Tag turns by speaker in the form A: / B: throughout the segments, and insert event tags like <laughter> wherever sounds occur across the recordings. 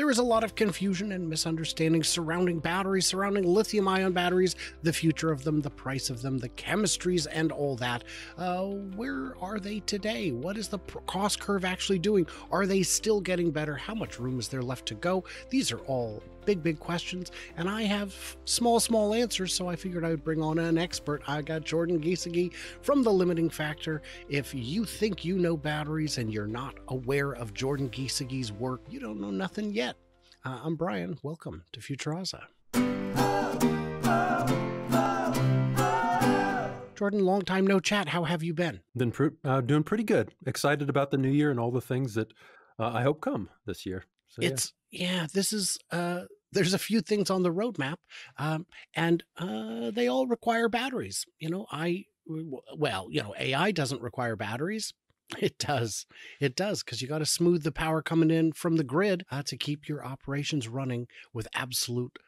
A: There is a lot of confusion and misunderstanding surrounding batteries, surrounding lithium ion batteries, the future of them, the price of them, the chemistries, and all that. Uh, where are they today? What is the cost curve actually doing? Are they still getting better? How much room is there left to go? These are all big, big questions, and I have small, small answers, so I figured I would bring on an expert. I got Jordan Giesige from The Limiting Factor. If you think you know batteries and you're not aware of Jordan Giesige's work, you don't know nothing yet. Uh, I'm Brian. Welcome to FutureAzA. Jordan, long time no chat. How have you been?
B: Been pr- uh, doing pretty good. Excited about the new year and all the things that uh, I hope come this year.
A: It's yeah. yeah, this is uh, there's a few things on the roadmap, um, and uh, they all require batteries. You know, I well, you know, AI doesn't require batteries. <laughs> It does. It does because you got to smooth the power coming in from the grid uh, to keep your operations running with absolute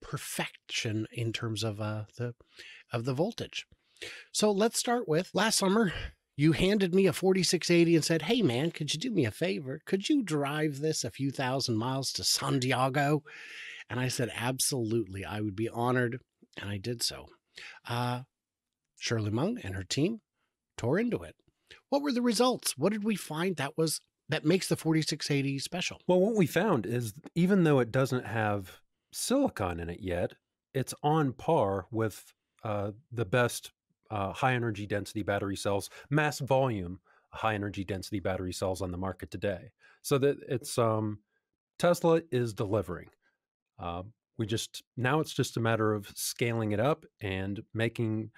A: perfection in terms of uh, the of the voltage. So let's start with last summer. You handed me a 4680 and said, "Hey man, could you do me a favor? Could you drive this a few thousand miles to San Diego?" And I said, "Absolutely, I would be honored." And I did so. Uh, Shirley Meng and her team tore into it. What were the results? What did we find that was that makes the 4680 special?
B: Well, what we found is even though it doesn't have silicon in it yet, it's on par with uh, the best uh, high energy density battery cells, mass volume high energy density battery cells on the market today. So that it's um, Tesla is delivering. Uh, we just now it's just a matter of scaling it up and making.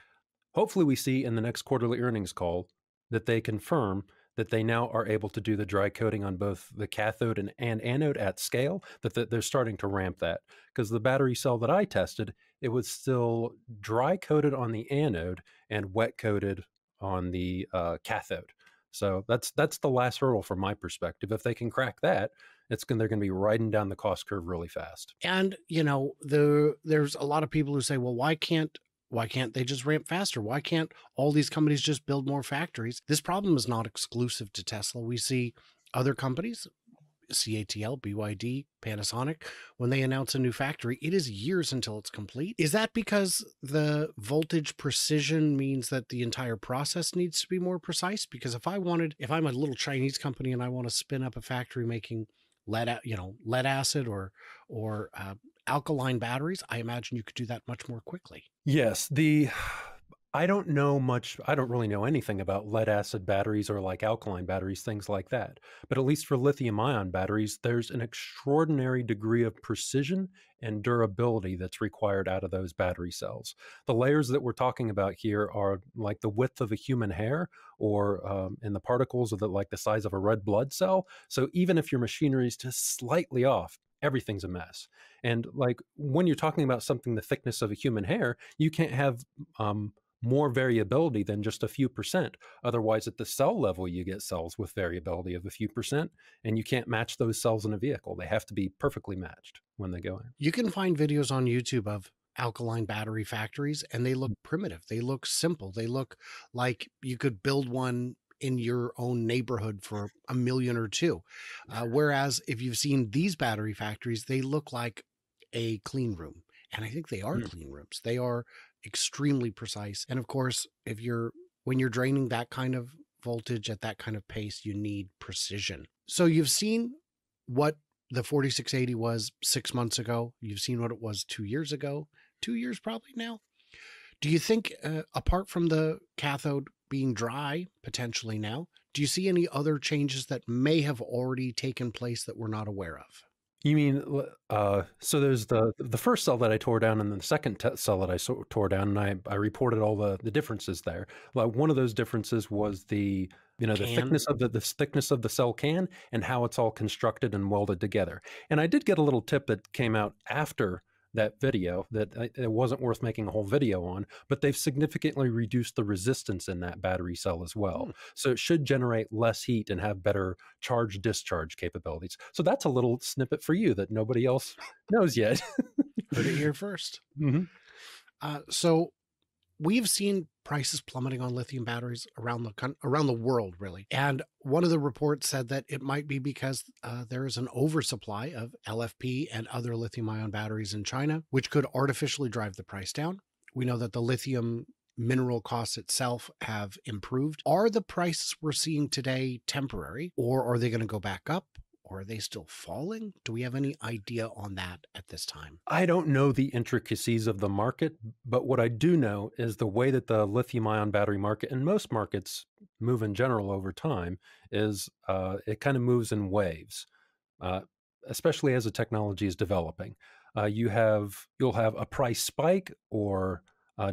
B: Hopefully, we see in the next quarterly earnings call that they confirm that they now are able to do the dry coating on both the cathode and, and anode at scale, that they're starting to ramp that. Because the battery cell that I tested, it was still dry coated on the anode and wet coated on the uh, cathode. So that's that's the last hurdle from my perspective. If they can crack that, it's going they're going to be riding down the cost curve really fast.
A: And you know, the there's a lot of people who say, well, why can't why can't they just ramp faster? Why can't all these companies just build more factories? This problem is not exclusive to Tesla. We see other companies, CATL, BYD, Panasonic, when they announce a new factory, it is years until it's complete. Is that because the voltage precision means that the entire process needs to be more precise? Because if I wanted, if I'm a little Chinese company and I want to spin up a factory making lead, you know, lead acid or or uh, alkaline batteries, I imagine you could do that much more quickly.
B: Yes, the I don't know much. I don't really know anything about lead acid batteries or like alkaline batteries, things like that. But at least for lithium ion batteries, there's an extraordinary degree of precision and durability that's required out of those battery cells. The layers that we're talking about here are like the width of a human hair or um, in the particles of the, like the size of a red blood cell. So even if your machinery is just slightly off, everything's a mess. And like when you're talking about something the thickness of a human hair, you can't have um, more variability than just a few percent. Otherwise, at the cell level, you get cells with variability of a few percent, and you can't match those cells in a vehicle. They have to be perfectly matched when they go in.
A: You can find videos on YouTube of alkaline battery factories, and they look primitive. They look simple. They look like you could build one in your own neighborhood for a million or two. Uh, whereas if you've seen these battery factories, they look like a clean room. And I think they are mm. clean rooms. They are extremely precise. And of course, if you're when you're draining that kind of voltage at that kind of pace, you need precision. So you've seen what the 4680 was six months ago. You've seen what it was two years ago, two years probably now. Do you think, uh, apart from the cathode being dry potentially now, do you see any other changes that may have already taken place that we're not aware of?
B: You mean uh, so? There's the the first cell that I tore down, and then the second t- cell that I so- tore down, and I, I reported all the the differences there. Like one of those differences was the you know the can. thickness of the the thickness of the cell can and how it's all constructed and welded together. And I did get a little tip that came out after that video that uh, it wasn't worth making a whole video on, but they've significantly reduced the resistance in that battery cell as well. Mm. So it should generate less heat and have better charge discharge capabilities. So that's a little snippet for you that nobody else <laughs> knows yet.
A: Heard it here 1st mm-hmm. uh, so we've seen prices plummeting on lithium batteries around the around the world, really. And one of the reports said that it might be because uh, there is an oversupply of LFP and other lithium-ion batteries in China, which could artificially drive the price down. We know that the lithium mineral costs itself have improved. Are the prices we're seeing today temporary, or are they going to go back up? Or are they still falling? Do we have any idea on that at this time?
B: I don't know the intricacies of the market, but what I do know is the way that the lithium ion battery market and most markets move in general over time is uh, it kind of moves in waves, uh, especially as the technology is developing. Uh, you have you'll have a price spike or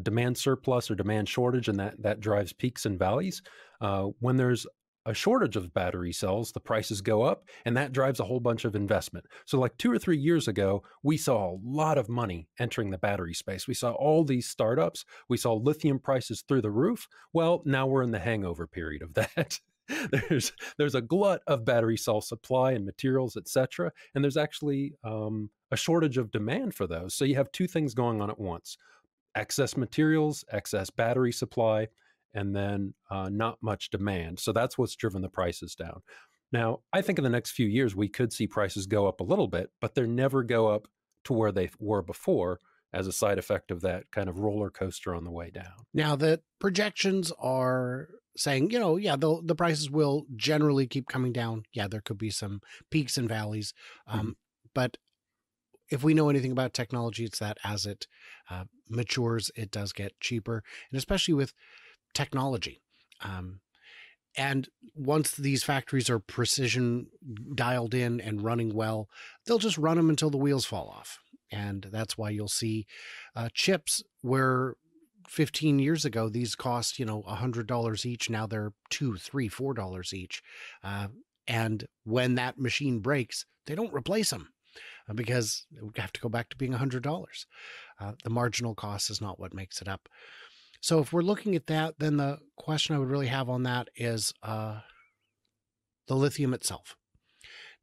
B: demand surplus or demand shortage, and that that drives peaks and valleys. Uh, when there's a shortage of battery cells, the prices go up, and that drives a whole bunch of investment. So, like two or three years ago, we saw a lot of money entering the battery space. We saw all these startups. We saw lithium prices through the roof. Well, now we're in the hangover period of <laughs> that. there's there's a glut of battery cell supply and materials, etc., and there's actually um, a shortage of demand for those. So you have two things going on at once: excess materials, excess battery supply, and then uh, not much demand. So that's what's driven the prices down. Now, I think in the next few years, we could see prices go up a little bit, but they're never go up to where they were before as a side effect of that kind of roller coaster on the way down.
A: Now, the projections are saying, you know, yeah, the, the prices will generally keep coming down. Yeah, there could be some peaks and valleys. Um, mm-hmm. But if we know anything about technology, it's that as it uh, matures, it does get cheaper. And especially with technology. Um, and once these factories are precision dialed in and running well, they'll just run them until the wheels fall off. And that's why you'll see uh, chips where 15 years ago these cost you know $100 each now they're two three four dollars each uh, and when that machine breaks they don't replace them uh, because would have to go back to being $100 uh, the marginal cost is not what makes it up so if we're looking at that, then the question I would really have on that is uh, the lithium itself.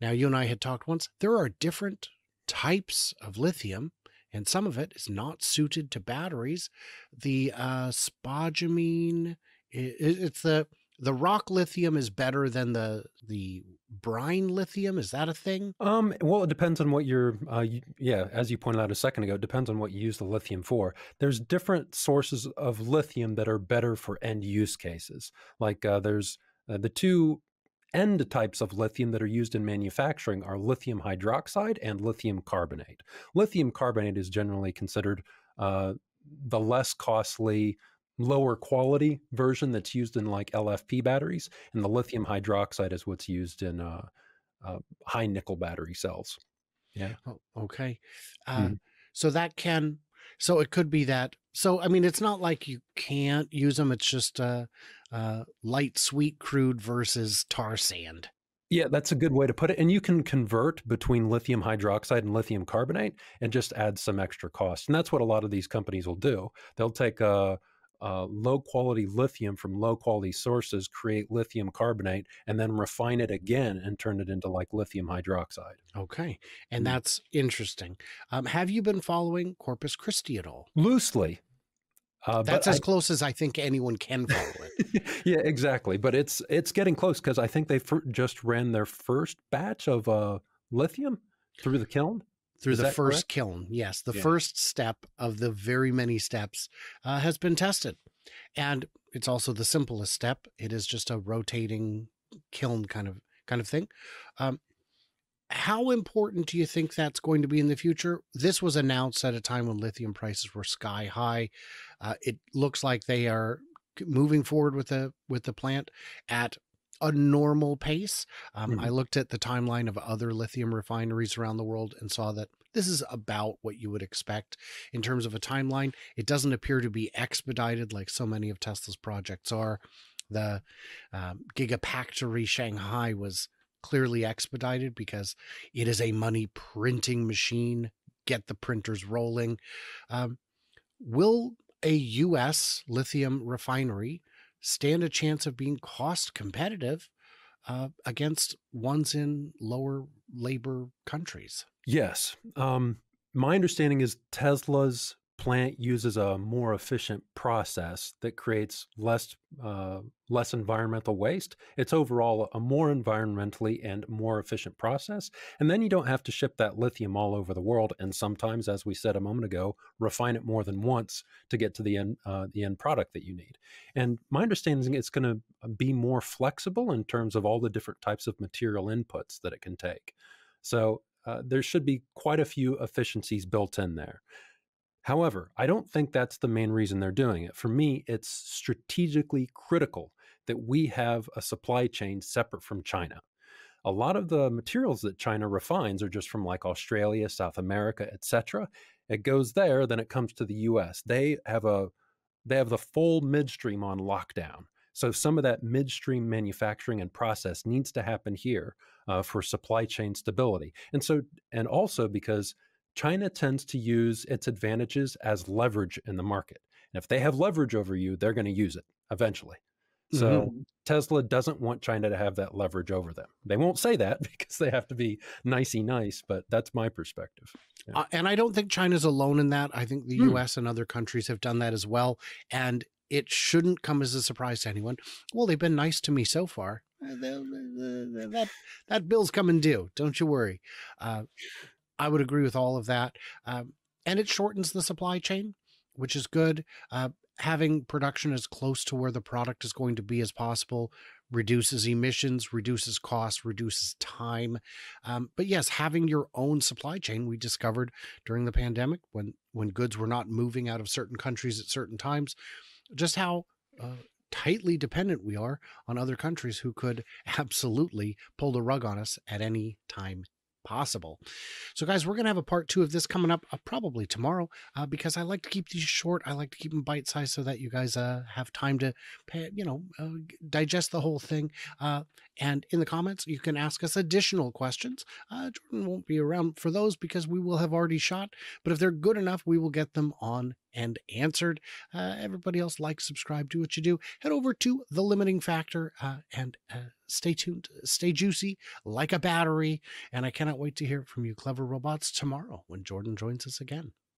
A: Now, you and I had talked once, there are different types of lithium, and some of it is not suited to batteries. The uh, spodumene, it, it's the the rock lithium is better than the the brine lithium? Is that a thing?
B: Um well it depends on what you're uh, you, yeah as you pointed out a second ago it depends on what you use the lithium for. There's different sources of lithium that are better for end use cases. Like uh, there's uh, the two end types of lithium that are used in manufacturing are lithium hydroxide and lithium carbonate. Lithium carbonate is generally considered uh, the less costly lower quality version that's used in like LFP batteries, and the lithium hydroxide is what's used in uh, uh, high nickel battery cells.
A: Yeah. Oh, okay. Uh, mm-hmm. So that can, so it could be that. So I mean, it's not like you can't use them. It's just uh, uh, light sweet crude versus tar sand.
B: Yeah, that's a good way to put it. And you can convert between lithium hydroxide and lithium carbonate and just add some extra cost. And that's what a lot of these companies will do. They'll take a uh, low quality lithium from low quality sources, create lithium carbonate, and then refine it again and turn it into like lithium hydroxide.
A: Okay. And mm-hmm. that's interesting. Um, have you been following Corpus Christi at all?
B: Loosely.
A: Uh, That's as I, close as I think anyone can follow
B: it. <laughs> yeah, exactly. But it's it's getting close because I think they just ran their first batch of uh, lithium through the kiln
A: through Is the first correct? kiln. Yes, the yeah. first step of the very many steps uh, has been tested. And it's also the simplest step. It is just a rotating kiln kind of kind of thing. Um, how important do you think that's going to be in the future? This was announced at a time when lithium prices were sky high. Uh, it looks like they are moving forward with the with the plant at a normal pace. Um, mm-hmm. I looked at the timeline of other lithium refineries around the world and saw that this is about what you would expect in terms of a timeline. It doesn't appear to be expedited like so many of Tesla's projects are. The um, Gigafactory Shanghai was clearly expedited because it is a money printing machine. Get the printers rolling. Um, will a U.S. lithium refinery stand a chance of being cost competitive uh, against ones in lower labor countries.
B: Yes. Um, my understanding is Tesla's plant uses a more efficient process that creates less uh, less environmental waste, it's overall a more environmentally and more efficient process. And then you don't have to ship that lithium all over the world. And sometimes, as we said a moment ago, refine it more than once to get to the end uh, the end product that you need. And my understanding is it's going to be more flexible in terms of all the different types of material inputs that it can take. So uh, there should be quite a few efficiencies built in there. However, I don't think that's the main reason they're doing it. For me, it's strategically critical that we have a supply chain separate from China. A lot of the materials that China refines are just from like Australia, South America, etc. It goes there, then it comes to the US. They have a they have the full midstream on lockdown. So some of that midstream manufacturing and process needs to happen here uh, for supply chain stability. And so, and also because China tends to use its advantages as leverage in the market. And if they have leverage over you, they're going to use it eventually. So mm-hmm. Tesla doesn't want China to have that leverage over them. They won't say that <laughs> because they have to be nicey nice, but that's my perspective.
A: Yeah. Uh, and I don't think China's alone in that. I think the mm. US and other countries have done that as well. And it shouldn't come as a surprise to anyone. Well, they've been nice to me so far. Uh, that that bill's coming due. Don't you worry. Uh, I would agree with all of that. Um, and it shortens the supply chain, which is good. Uh, having production as close to where the product is going to be as possible reduces emissions, reduces costs, reduces time. Um, but yes, having your own supply chain, we discovered during the pandemic when when goods were not moving out of certain countries at certain times, just how uh, tightly dependent we are on other countries who could <laughs> absolutely pull the rug on us at any time possible. So, guys, we're going to have a part two of this coming up uh, probably tomorrow uh, because I like to keep these short. I like to keep them bite sized so that you guys uh, have time to, pay, you know, uh, digest the whole thing. Uh, and in the comments, you can ask us additional questions. Uh, Jordan won't be around for those because we will have already shot, but if they're good enough, we will get them on and answered. Uh, everybody else, like, subscribe, do what you do. Head over to The Limiting Factor uh, and uh, stay tuned, stay juicy like a battery. And I cannot wait to hear from you, clever robots, tomorrow when Jordan joins us again.